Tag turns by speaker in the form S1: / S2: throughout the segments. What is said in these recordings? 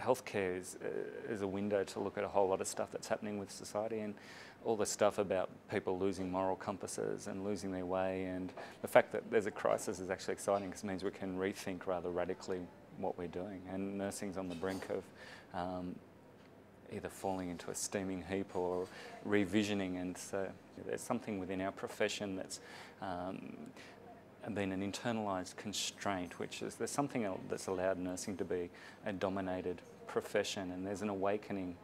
S1: healthcare is, uh, is a window to look at a whole lot of stuff that's happening with society and all the stuff about people losing moral compasses and losing their way. And the fact that there's a crisis is actually exciting because it means we can rethink rather radically what we're doing. And nursing's on the brink of um, either falling into a steaming heap or revisioning. And so there's something within our profession that's um, been an internalised constraint, which is there's something that's allowed nursing to be a dominated profession, and there's an awakening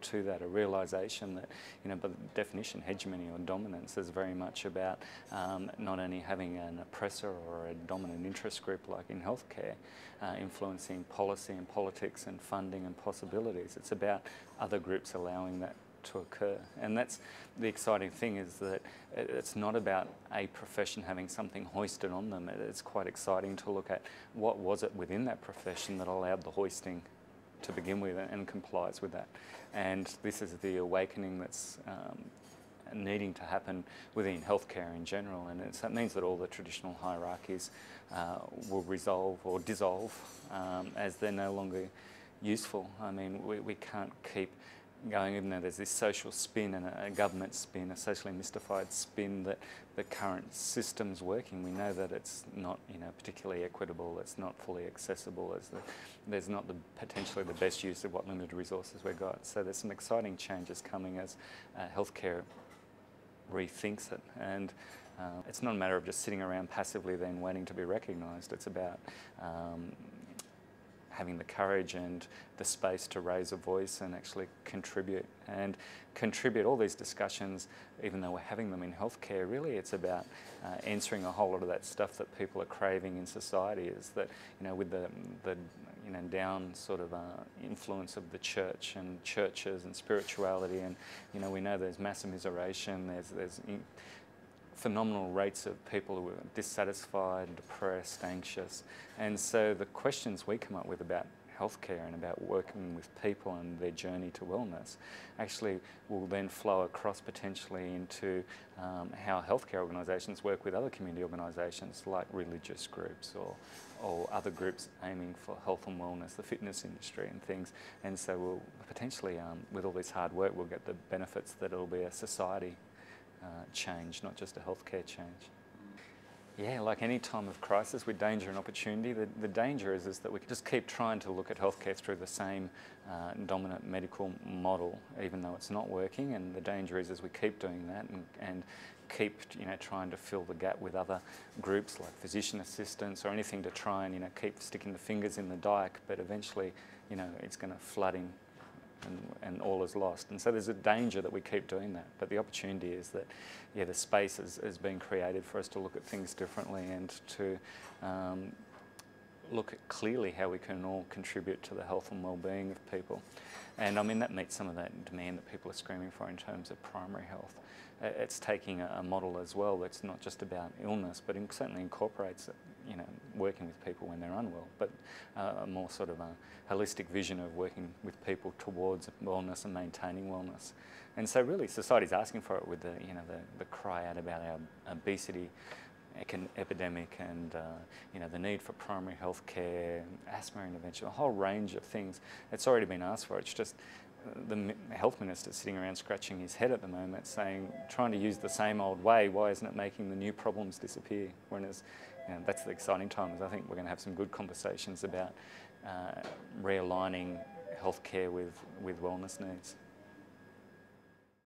S1: to that, a realisation that, you know, by definition, hegemony or dominance is very much about um, not only having an oppressor or a dominant interest group like in healthcare uh, influencing policy and politics and funding and possibilities. It's about other groups allowing that to occur. And that's the exciting thing is that it's not about a profession having something hoisted on them. It's quite exciting to look at what was it within that profession that allowed the hoisting to begin with and complies with that. And this is the awakening that's um, needing to happen within healthcare in general. And that means that all the traditional hierarchies uh, will resolve or dissolve um, as they're no longer useful. I mean, we, we can't keep going, even though there's this social spin and a, government spin, a socially mystified spin that the current system's working. We know that it's not, you know, particularly equitable. It's not fully accessible. The, there's not the potentially the best use of what limited resources we've got. So there's some exciting changes coming as uh, healthcare rethinks it. And uh, it's not a matter of just sitting around passively then waiting to be recognised. It's about um, having the courage and the space to raise a voice and actually contribute and contribute all these discussions even though we're having them in healthcare really it's about uh, answering a whole lot of that stuff that people are craving in society is that you know with the, the you know down sort of uh, influence of the church and churches and spirituality and you know we know there's mass immiseration there's there's phenomenal rates of people who are dissatisfied, depressed, anxious. And so the questions we come up with about healthcare and about working with people and their journey to wellness actually will then flow across potentially into um, how healthcare organisations work with other community organisations like religious groups or, or other groups aiming for health and wellness, the fitness industry and things. And so we'll potentially, um, with all this hard work, we'll get the benefits that it'll be a society uh, change, not just a healthcare change. Yeah, like any time of crisis with danger and opportunity, the, the danger is, is that we just keep trying to look at healthcare through the same uh, dominant medical model, even though it's not working. And the danger is, is we keep doing that and, and keep you know, trying to fill the gap with other groups like physician assistants or anything to try and you know, keep sticking the fingers in the dike, but eventually you know, it's going to flood in and, and all is lost. And so there's a danger that we keep doing that. But the opportunity is that, yeah, the space is, is being created for us to look at things differently and to um, look at clearly how we can all contribute to the health and well-being of people. And I mean, that meets some of that demand that people are screaming for in terms of primary health. It's taking a, model as well that's not just about illness, but it certainly incorporates you know, working with people when they're unwell, but uh, a more sort of a holistic vision of working with people towards wellness and maintaining wellness. And so really society's asking for it with the, you know, the, the cry out about our obesity epidemic and uh, you know the need for primary health care, asthma intervention, a whole range of things. It's already been asked for. It's just uh, the health minister sitting around scratching his head at the moment saying, trying to use the same old way, why isn't it making the new problems disappear? Whereas you know, that's the exciting time is I think we're going to have some good conversations about uh, realigning healthcare with, with wellness needs.